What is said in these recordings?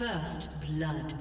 First blood.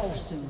Fall soon.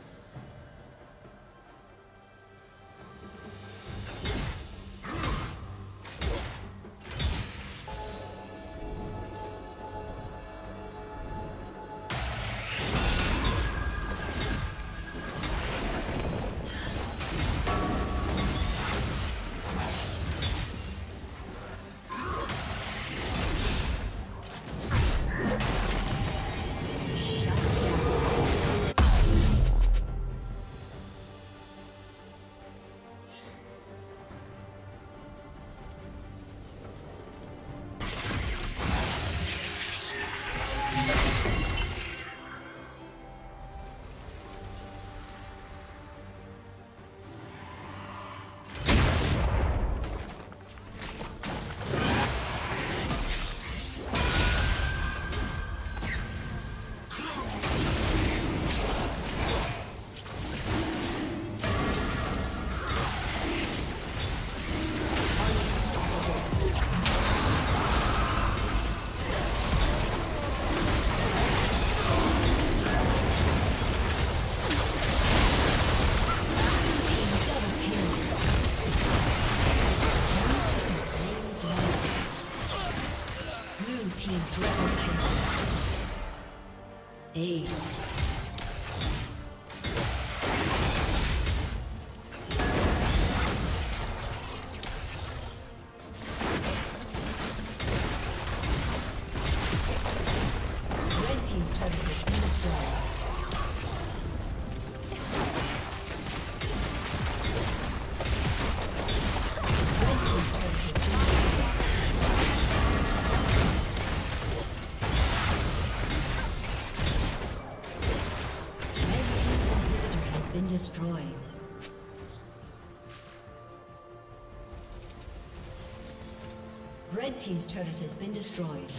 team's turret has been destroyed.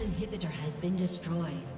inhibitor has been destroyed.